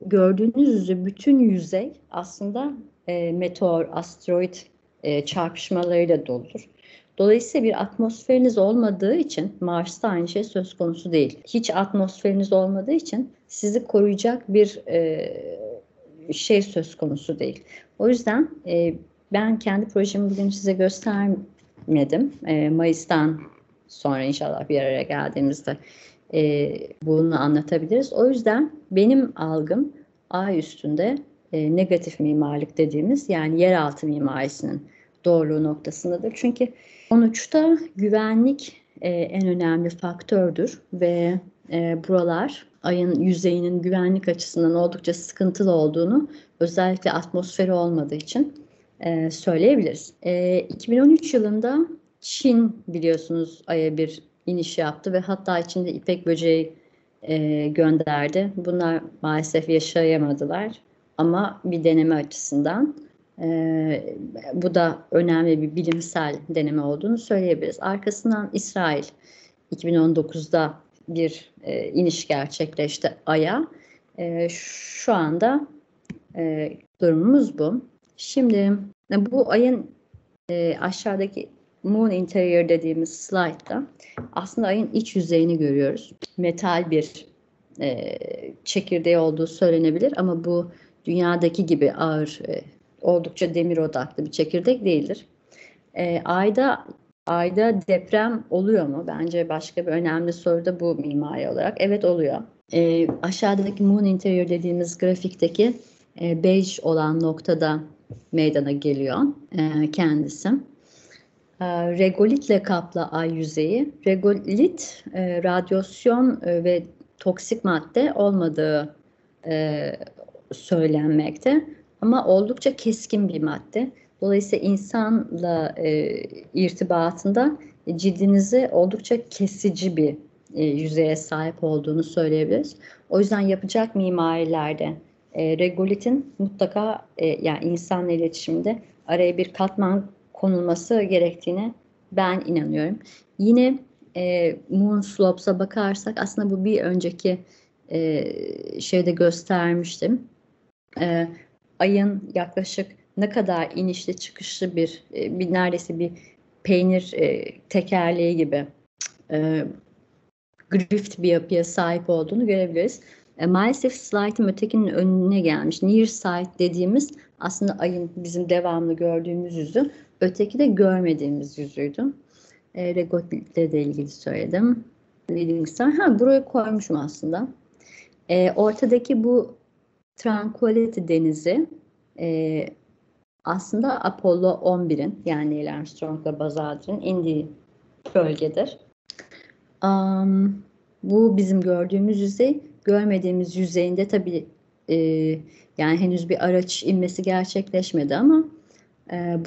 gördüğünüz üzere bütün yüzey aslında e, meteor, asteroid e, çarpışmalarıyla doludur. Dolayısıyla bir atmosferiniz olmadığı için Mars'ta aynı şey söz konusu değil. Hiç atmosferiniz olmadığı için sizi koruyacak bir e, şey söz konusu değil. O yüzden e, ben kendi projemi bugün size göstermedim. E, Mayıs'tan sonra inşallah bir araya geldiğimizde e, bunu anlatabiliriz. O yüzden benim algım ay üstünde e, negatif mimarlık dediğimiz yani yeraltı mimarisinin doğruluğu noktasındadır. Çünkü sonuçta güvenlik e, en önemli faktördür ve e, buralar ayın yüzeyinin güvenlik açısından oldukça sıkıntılı olduğunu özellikle atmosferi olmadığı için e, söyleyebiliriz. E, 2013 yılında Çin biliyorsunuz aya bir iniş yaptı ve hatta içinde ipek böceği e, gönderdi. Bunlar maalesef yaşayamadılar ama bir deneme açısından e, bu da önemli bir bilimsel deneme olduğunu söyleyebiliriz. Arkasından İsrail 2019'da bir e, iniş gerçekleşti Ay'a. E, şu anda e, durumumuz bu. Şimdi bu ayın e, aşağıdaki Moon Interior dediğimiz slide'da aslında ayın iç yüzeyini görüyoruz. Metal bir e, çekirdeği olduğu söylenebilir ama bu dünyadaki gibi ağır, e, oldukça demir odaklı bir çekirdek değildir. E, ayda ayda deprem oluyor mu? Bence başka bir önemli soru da bu mimari olarak. Evet oluyor. E, aşağıdaki Moon Interior dediğimiz grafikteki e, beige olan noktada meydana geliyor e, kendisi. E, regolitle kaplı ay yüzeyi. Regolit e, radyasyon e, ve toksik madde olmadığı e, söylenmekte ama oldukça keskin bir madde. Dolayısıyla insanla e, irtibatında cildinizi oldukça kesici bir e, yüzeye sahip olduğunu söyleyebiliriz. O yüzden yapacak mimarilerde e, regolitin mutlaka e, yani insanla iletişimde araya bir katman konulması gerektiğine ben inanıyorum. Yine e, Moon Slopes'a bakarsak aslında bu bir önceki e, şeyde göstermiştim. E, ayın yaklaşık ne kadar inişli çıkışlı bir, e, bir neredeyse bir peynir e, tekerleği gibi e, grift bir yapıya sahip olduğunu görebiliriz. E, maalesef slide'ın ötekinin önüne gelmiş. Near sight dediğimiz aslında ayın bizim devamlı gördüğümüz yüzü. Öteki de görmediğimiz yüzüydü. E, Regotle de ilgili söyledim. Leading Star. Ha buraya koymuşum aslında. E, ortadaki bu Tranquility denizi e, aslında Apollo 11'in yani Neil Armstrong ve Buzz Aldrin'in indiği bölgedir. Um, bu bizim gördüğümüz yüzey, görmediğimiz yüzeyinde tabii e, yani henüz bir araç inmesi gerçekleşmedi ama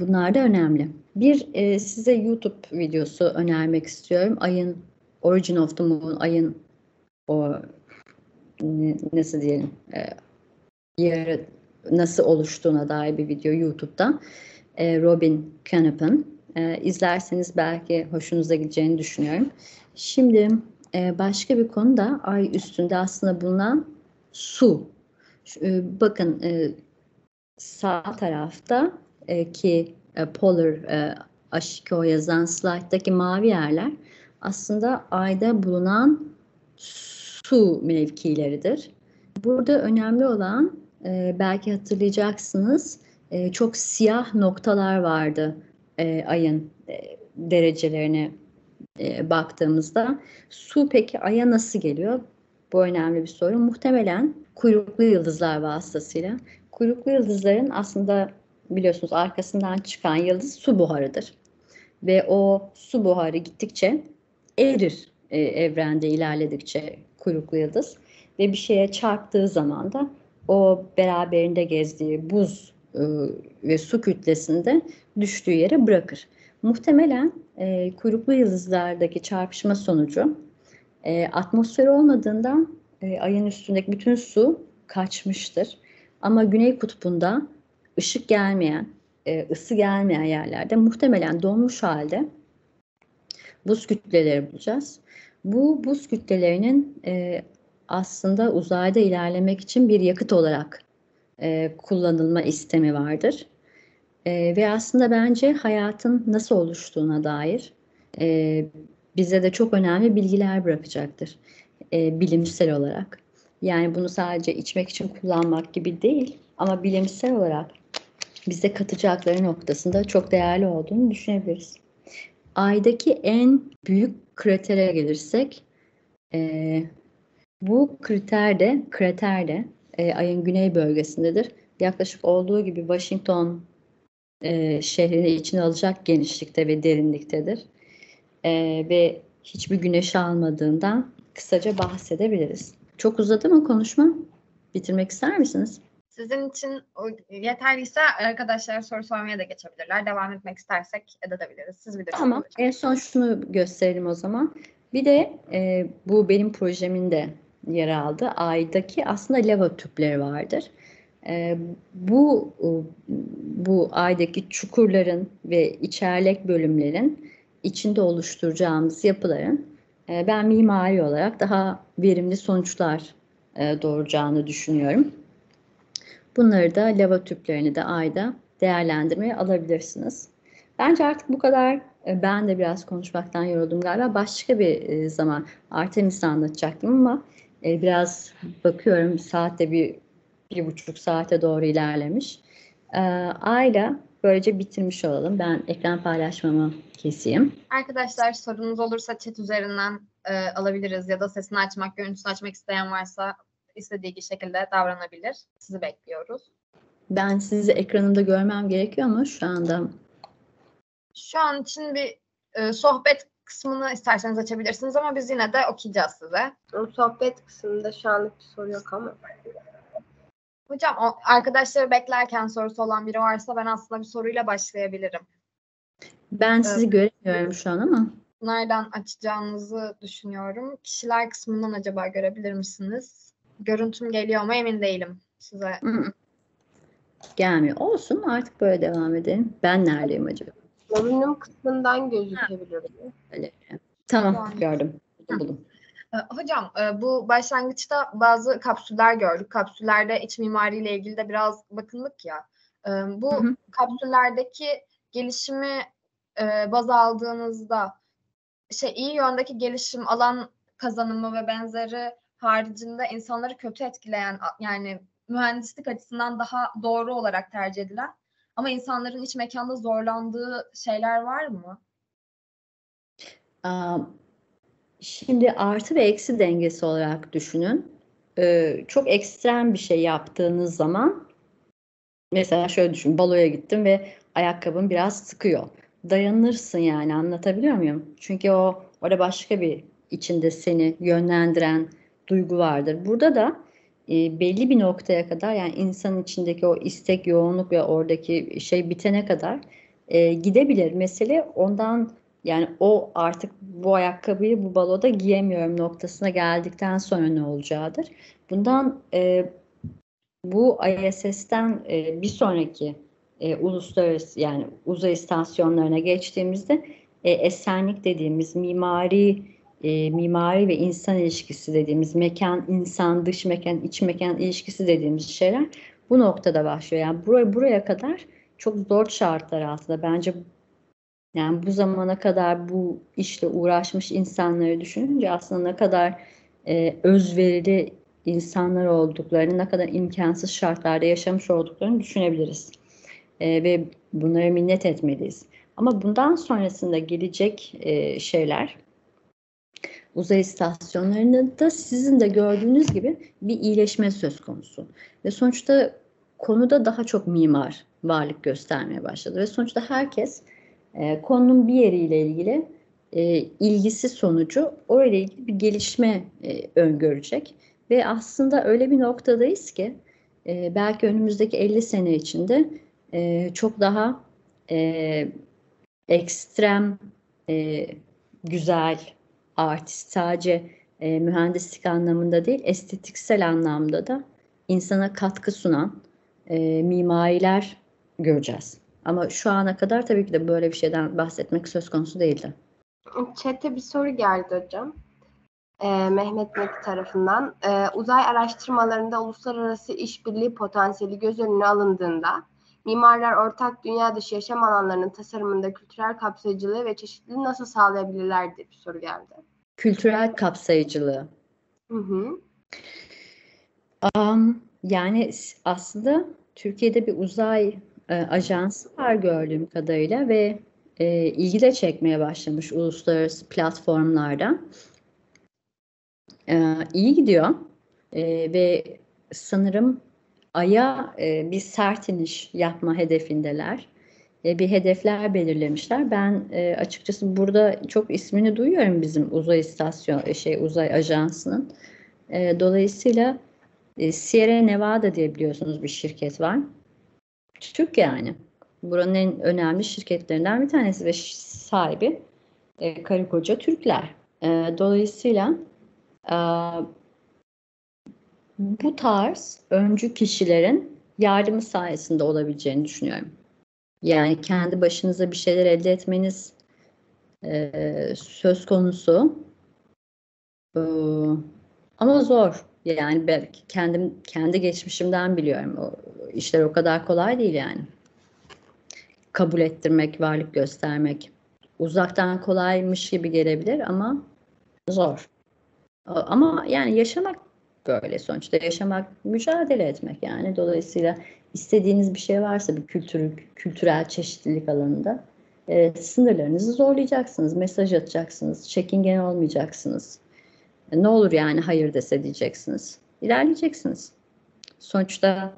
bunlar da önemli. Bir e, size YouTube videosu önermek istiyorum. Ayın Origin of the Moon, ayın o nasıl diyelim e, yarı nasıl oluştuğuna dair bir video YouTube'da. E, Robin Canop'ın. E, izlerseniz belki hoşunuza gideceğini düşünüyorum. Şimdi e, başka bir konu da ay üstünde aslında bulunan su. E, bakın e, sağ tarafta e, ki e, Polar e, Ashiko yazan slayttaki mavi yerler aslında ayda bulunan su mevkileridir. Burada önemli olan e, belki hatırlayacaksınız e, çok siyah noktalar vardı e, ayın e, derecelerine e, baktığımızda. Su peki aya nasıl geliyor? Bu önemli bir soru. Muhtemelen kuyruklu yıldızlar vasıtasıyla. Kuyruklu yıldızların aslında biliyorsunuz arkasından çıkan yıldız su buharıdır. Ve o su buharı gittikçe erir e, evrende ilerledikçe kuyruklu yıldız. Ve bir şeye çarptığı zaman da o beraberinde gezdiği buz e, ve su kütlesinde düştüğü yere bırakır. Muhtemelen e, kuyruklu yıldızlardaki çarpışma sonucu e, atmosfer olmadığından e, ayın üstündeki bütün su kaçmıştır. Ama güney kutbunda ışık gelmeyen, e, ısı gelmeyen yerlerde muhtemelen donmuş halde buz kütleleri bulacağız. Bu buz kütlelerinin e, aslında uzayda ilerlemek için bir yakıt olarak e, kullanılma istemi vardır. Ve aslında bence hayatın nasıl oluştuğuna dair bize de çok önemli bilgiler bırakacaktır bilimsel olarak. Yani bunu sadece içmek için kullanmak gibi değil ama bilimsel olarak bize katacakları noktasında çok değerli olduğunu düşünebiliriz. Ay'daki en büyük kratere gelirsek e, bu kriter de, krater de e, Ay'ın güney bölgesindedir. Yaklaşık olduğu gibi Washington e, şehrini içine alacak genişlikte ve derinliktedir. E, ve hiçbir güneş almadığından kısaca bahsedebiliriz. Çok uzadı mı konuşma? Bitirmek ister misiniz? Sizin için yeterliyse arkadaşlar soru sormaya da geçebilirler. Devam etmek istersek edebiliriz. Siz bilirsiniz. Tamam. En son şunu gösterelim o zaman. Bir de e, bu benim projemin de yer aldı. Ay'daki aslında lava tüpleri vardır. E, bu bu Ay'daki çukurların ve içerlek bölümlerin içinde oluşturacağımız yapıların e, ben mimari olarak daha verimli sonuçlar e, doğuracağını düşünüyorum. Bunları da lava tüplerini de ayda değerlendirmeye alabilirsiniz. Bence artık bu kadar. E, ben de biraz konuşmaktan yoruldum galiba. Başka bir zaman Artemis'i anlatacaktım ama biraz bakıyorum saatte bir, bir buçuk saate doğru ilerlemiş. Ayla böylece bitirmiş olalım. Ben ekran paylaşmamı keseyim. Arkadaşlar sorunuz olursa chat üzerinden e, alabiliriz ya da sesini açmak, görüntüsünü açmak isteyen varsa istediği şekilde davranabilir. Sizi bekliyoruz. Ben sizi ekranımda görmem gerekiyor ama şu anda şu an için bir e, sohbet kısmını isterseniz açabilirsiniz ama biz yine de okuyacağız size. O sohbet kısmında şu anlık bir soru yok ama. Hocam o, arkadaşları beklerken sorusu olan biri varsa ben aslında bir soruyla başlayabilirim. Ben sizi evet. göremiyorum şu an ama. Nereden açacağınızı düşünüyorum. Kişiler kısmından acaba görebilir misiniz? Görüntüm geliyor mu emin değilim size. Hı Gelmiyor. Olsun artık böyle devam edelim. Ben neredeyim acaba? Görünüm kısmından gözükebilir mi? Öyle. Tamam yani. gördüm. Buldum. Ee, hocam e, bu başlangıçta bazı kapsüller gördük. Kapsüllerde iç mimariyle ilgili de biraz bakındık ya. Ee, bu hı hı. kapsüllerdeki gelişimi e, baz aldığınızda şey iyi yöndeki gelişim, alan kazanımı ve benzeri haricinde insanları kötü etkileyen yani mühendislik açısından daha doğru olarak tercih edilen ama insanların iç mekanda zorlandığı şeyler var mı? Şimdi artı ve eksi dengesi olarak düşünün. Ee, çok ekstrem bir şey yaptığınız zaman mesela şöyle düşün baloya gittim ve ayakkabım biraz sıkıyor. Dayanırsın yani anlatabiliyor muyum? Çünkü o orada başka bir içinde seni yönlendiren duygu vardır. Burada da e, belli bir noktaya kadar yani insanın içindeki o istek, yoğunluk ve oradaki şey bitene kadar e, gidebilir. Mesele ondan yani o artık bu ayakkabıyı bu baloda giyemiyorum noktasına geldikten sonra ne olacağıdır. Bundan e, bu ISS'ten e, bir sonraki e, uluslararası yani uzay istasyonlarına geçtiğimizde e, esenlik dediğimiz mimari e, mimari ve insan ilişkisi dediğimiz mekan insan dış mekan iç mekan ilişkisi dediğimiz şeyler bu noktada başlıyor. Yani buraya buraya kadar çok zor şartlar altında bence yani bu zamana kadar bu işle uğraşmış insanları düşününce aslında ne kadar e, özverili insanlar olduklarını, ne kadar imkansız şartlarda yaşamış olduklarını düşünebiliriz. E, ve bunlara minnet etmeliyiz. Ama bundan sonrasında gelecek e, şeyler uzay istasyonlarında sizin de gördüğünüz gibi bir iyileşme söz konusu. Ve sonuçta konuda daha çok mimar varlık göstermeye başladı. Ve sonuçta herkes e, konunun bir yeriyle ilgili e, ilgisi sonucu orayla ilgili bir gelişme e, öngörecek. Ve aslında öyle bir noktadayız ki e, belki önümüzdeki 50 sene içinde e, çok daha e, ekstrem, e, güzel, artist sadece e, mühendislik anlamında değil, estetiksel anlamda da insana katkı sunan e, mimariler göreceğiz. Ama şu ana kadar tabii ki de böyle bir şeyden bahsetmek söz konusu değildi. Chat'e bir soru geldi hocam. e, Mehmet Meki tarafından e, uzay araştırmalarında uluslararası işbirliği potansiyeli göz önüne alındığında mimarlar ortak dünya dışı yaşam alanlarının tasarımında kültürel kapsayıcılığı ve çeşitliliği nasıl sağlayabilirler diye bir soru geldi. Kültürel kapsayıcılığı. Hı hı. Um, yani aslında Türkiye'de bir uzay e, ajansı var gördüğüm kadarıyla ve e, ilgi de çekmeye başlamış uluslararası platformlarda. E, iyi gidiyor e, ve sanırım Ay'a e, bir sert iniş yapma hedefindeler. E, bir hedefler belirlemişler. Ben e, açıkçası burada çok ismini duyuyorum bizim uzay istasyon e, şey uzay ajansının. E, dolayısıyla e, Sierra Nevada diye biliyorsunuz bir şirket var. Türk yani. Buranın en önemli şirketlerinden bir tanesi ve sahibi e, karı koca Türkler. E, dolayısıyla e, bu tarz öncü kişilerin yardımı sayesinde olabileceğini düşünüyorum. Yani kendi başınıza bir şeyler elde etmeniz e, söz konusu. E, ama zor. Yani ben kendim kendi geçmişimden biliyorum. O işler o kadar kolay değil yani. Kabul ettirmek, varlık göstermek. Uzaktan kolaymış gibi gelebilir ama zor. Ama yani yaşamak böyle sonuçta yaşamak, mücadele etmek yani. Dolayısıyla istediğiniz bir şey varsa bir kültür, kültürel çeşitlilik alanında e, sınırlarınızı zorlayacaksınız, mesaj atacaksınız, çekingen olmayacaksınız. E, ne olur yani hayır dese diyeceksiniz. İlerleyeceksiniz. Sonuçta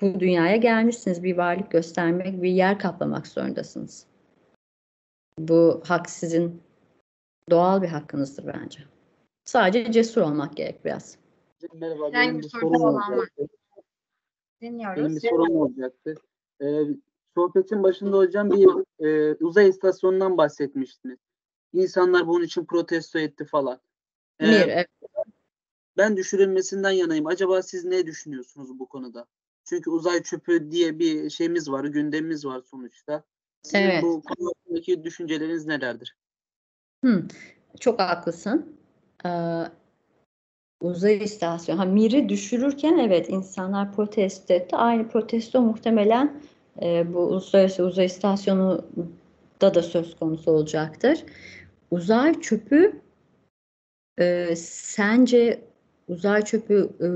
bu dünyaya gelmişsiniz. Bir varlık göstermek, bir yer kaplamak zorundasınız. Bu hak sizin doğal bir hakkınızdır bence. Sadece cesur olmak gerek biraz. Merhaba. Herhangi benim bir sorum olacaktı. Dinliyoruz. Benim bir sorum olacaktı. Ee, sohbetin başında hocam bir e, uzay istasyonundan bahsetmiştiniz. İnsanlar bunun için protesto etti falan. Ee, Mir, evet. Ben düşürülmesinden yanayım. Acaba siz ne düşünüyorsunuz bu konuda? Çünkü uzay çöpü diye bir şeyimiz var, gündemimiz var sonuçta. Sizin Evet. bu konu hakkındaki düşünceleriniz nelerdir? Hı, çok haklısın. Ee, uzay istasyonu, ha Mir'i düşürürken evet insanlar protesto etti. Aynı protesto muhtemelen e, bu Uluslararası Uzay İstasyonu'da da söz konusu olacaktır. Uzay çöpü e, sence uzay çöpü e,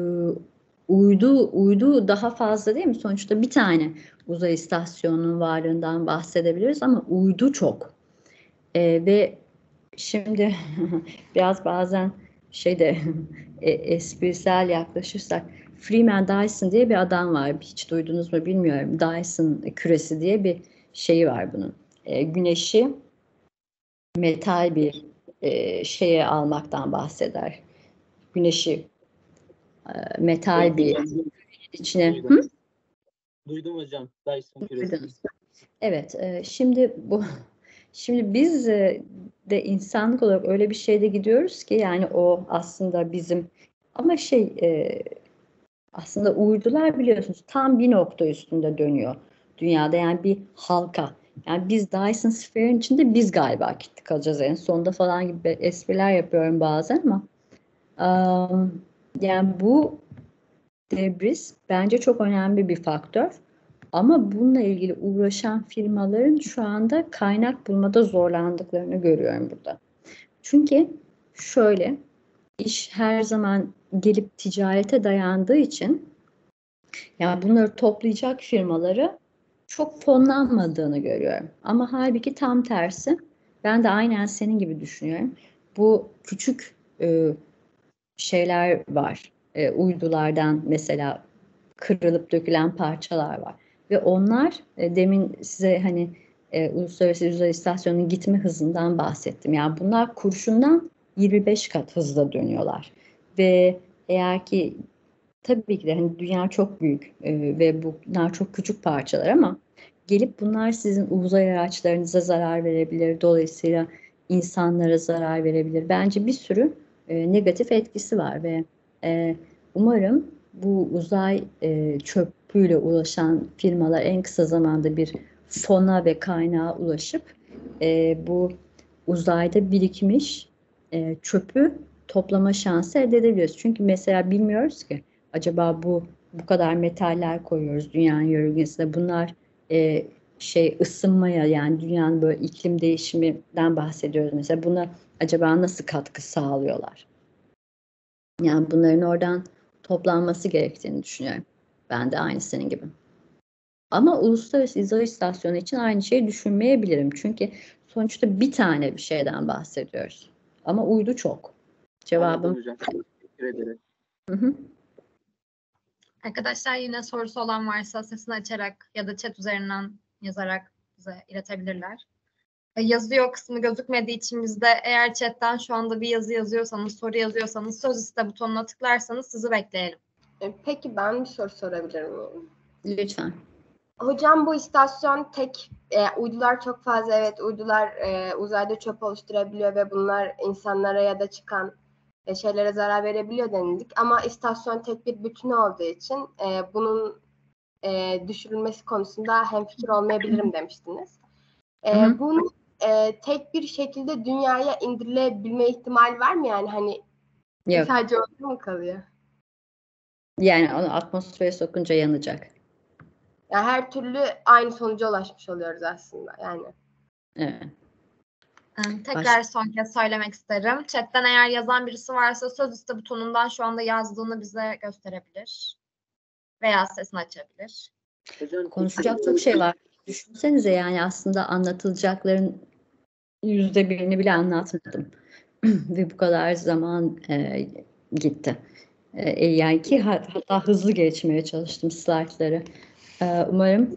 uydu uydu daha fazla değil mi? Sonuçta bir tane uzay istasyonunun varlığından bahsedebiliriz ama uydu çok. E, ve şimdi biraz bazen şeyde e, esprisel yaklaşırsak Freeman Dyson diye bir adam var. Hiç duydunuz mu bilmiyorum. Dyson küresi diye bir şeyi var bunun. E, güneşi metal bir e, şeye almaktan bahseder. Güneşi e, metal bir içine. Hı? Duydum hocam. Dyson küresi. Duydunuz. Evet, e, şimdi bu şimdi biz e, de insanlık olarak öyle bir şeyde gidiyoruz ki yani o aslında bizim ama şey e, aslında uydular biliyorsunuz tam bir nokta üstünde dönüyor dünyada yani bir halka. Yani biz Dyson Sphere'in içinde biz galiba kilitli kalacağız en sonunda falan gibi espriler yapıyorum bazen ama yani bu debriz bence çok önemli bir faktör. Ama bununla ilgili uğraşan firmaların şu anda kaynak bulmada zorlandıklarını görüyorum burada. Çünkü şöyle iş her zaman gelip ticarete dayandığı için yani bunları toplayacak firmaları çok fonlanmadığını görüyorum. Ama halbuki tam tersi. Ben de aynen senin gibi düşünüyorum. Bu küçük e, şeyler var. E, uydulardan mesela kırılıp dökülen parçalar var. Ve onlar e, demin size hani e, Uluslararası Uzay İstasyonu'nun gitme hızından bahsettim. Yani bunlar kurşundan 25 kat hızla dönüyorlar. Ve eğer ki tabii ki de hani dünya çok büyük e, ve bunlar çok küçük parçalar ama gelip bunlar sizin uzay araçlarınıza zarar verebilir. Dolayısıyla insanlara zarar verebilir. Bence bir sürü e, negatif etkisi var ve e, umarım bu uzay e, çöpüyle ulaşan firmalar en kısa zamanda bir fona ve kaynağa ulaşıp e, bu uzayda birikmiş e, çöpü toplama şansı elde edebiliyoruz. Çünkü mesela bilmiyoruz ki acaba bu bu kadar metaller koyuyoruz dünyanın yörüngesine. Bunlar e, şey ısınmaya yani dünyanın böyle iklim değişiminden bahsediyoruz mesela. Buna acaba nasıl katkı sağlıyorlar? Yani bunların oradan toplanması gerektiğini düşünüyorum. Ben de aynı senin gibi. Ama uluslararası izah istasyonu için aynı şeyi düşünmeyebilirim. Çünkü sonuçta bir tane bir şeyden bahsediyoruz. Ama uydu çok. Cevabım. Hocam. Teşekkür ederim. Hı hı. Arkadaşlar yine sorusu olan varsa sesini açarak ya da chat üzerinden yazarak bize iletebilirler. E, Yazıyor kısmı gözükmediği için bizde eğer chatten şu anda bir yazı yazıyorsanız, soru yazıyorsanız söz iste butonuna tıklarsanız sizi bekleyelim. E, Peki ben bir soru sorabilir miyim? Lütfen. Hocam bu istasyon tek e, uydular çok fazla evet uydular e, uzayda çöp oluşturabiliyor ve bunlar insanlara ya da çıkan e, şeylere zarar verebiliyor denildik. Ama istasyon tek bir bütün olduğu için e, bunun e, düşürülmesi konusunda hemfikir olmayabilirim demiştiniz. E, Hı hı. bunun e, tek bir şekilde dünyaya indirilebilme ihtimali var mı yani hani Yok. sadece orada mı kalıyor? Yani onu atmosfere sokunca yanacak. Yani her türlü aynı sonuca ulaşmış oluyoruz aslında yani. Evet. Tekrar son kez söylemek isterim. Chatten eğer yazan birisi varsa söz iste butonundan şu anda yazdığını bize gösterebilir. Veya sesini açabilir. Konuşacak çok şey var. Düşünsenize yani aslında anlatılacakların yüzde birini bile anlatmadım. Ve bu kadar zaman e, gitti. E, yani ki hat- hatta hızlı geçmeye çalıştım slaytları. E, umarım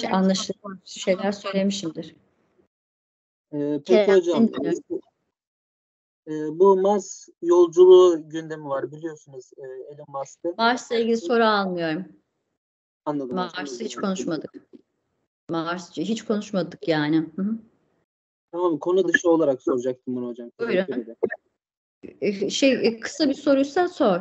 şey, anlaşılır şeyler söylemişimdir. Ee, peki Kerem, hocam, dinliyorum. e, bu Mars yolculuğu gündemi var biliyorsunuz e, Elon Musk'ın. Mars'la ilgili soru almıyorum. Anladım. Mars'ı hiç konuşmadık. Mars'ı hiç konuşmadık yani. Hı hı. Tamam konu dışı olarak soracaktım bunu hocam. Buyurun. E, Şey e, kısa bir soruysa sor.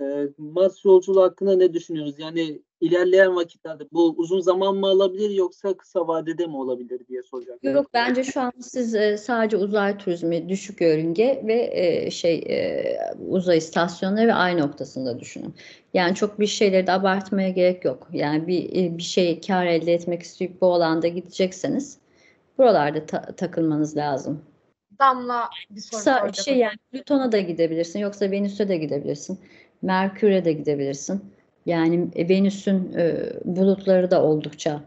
Ee, Mars yolculuğu hakkında ne düşünüyorsunuz? Yani ilerleyen vakitlerde bu uzun zaman mı alabilir yoksa kısa vadede mi olabilir diye soracaktım. Yok bence şu an siz e, sadece uzay turizmi, düşük yörünge ve e, şey e, uzay istasyonları ve ay noktasında düşünün. Yani çok bir şeyleri de abartmaya gerek yok. Yani bir e, bir şey kar elde etmek isteyip bu alanda gidecekseniz buralarda ta- takılmanız lazım. Damla bir soru Kısa soracak. şey yani Plüton'a da gidebilirsin yoksa Venüs'e de gidebilirsin. Merkür'e de gidebilirsin. Yani e, Venüs'ün e, bulutları da oldukça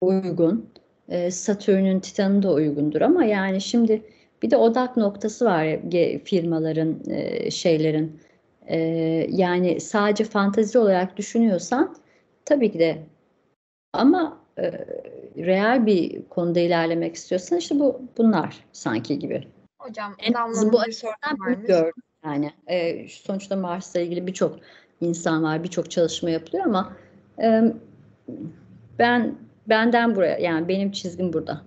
uygun. E, Satürn'ün Titan'ı da uygundur ama yani şimdi bir de odak noktası var firmaların e, şeylerin E, yani sadece fantezi olarak düşünüyorsan tabii ki de ama e, real bir konuda ilerlemek istiyorsan işte bu bunlar sanki gibi. Hocam En Damla'nın bu varmış. gördüm yani. E, sonuçta Mars'la ilgili birçok insan var, birçok çalışma yapılıyor ama e, ben benden buraya yani benim çizgim burada.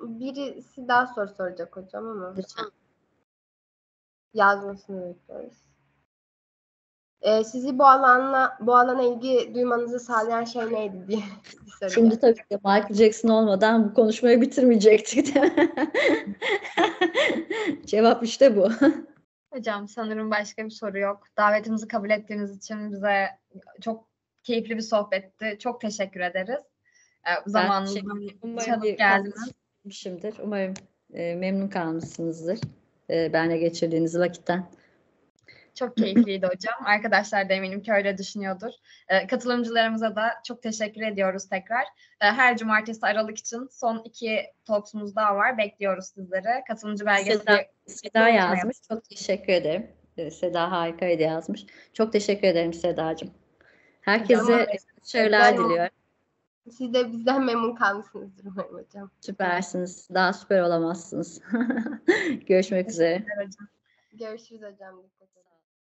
Birisi daha soru soracak hocam ama Lütfen. yazmasını bekliyoruz. Ee, sizi bu alanla bu alana ilgi duymanızı sağlayan şey neydi diye bir soru Şimdi tabii ki Michael Jackson olmadan bu konuşmayı bitirmeyecektik? Cevap işte bu. Hocam sanırım başka bir soru yok. Davetimizi kabul ettiğiniz için bize çok keyifli bir sohbetti. Çok teşekkür ederiz. Ee, zamanınızı çalıp geldiniz. Umarım e, memnun kalmışsınızdır. E, benle geçirdiğiniz vakitten. Çok keyifliydi hocam. Arkadaşlar da eminim ki öyle düşünüyordur. Ee, katılımcılarımıza da çok teşekkür ediyoruz tekrar. Ee, her cumartesi Aralık için son iki talksumuz daha var. Bekliyoruz sizleri. Katılımcı belgesi Seda, Seda yazmış. Çok teşekkür ederim. Ee, Seda harikaydı yazmış. Çok teşekkür ederim Sedacığım. Herkese başarılar diliyorum. Siz de bizden memnun kalmışsınızdır umarım hocam. Süpersiniz. Daha süper olamazsınız. Görüşmek üzere. Hocam. Görüşürüz hocam. Dikkat edin.